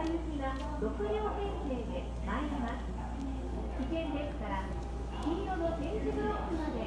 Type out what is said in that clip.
行きが6両編成で参ります。危険ですから黄色の点字ブロックまで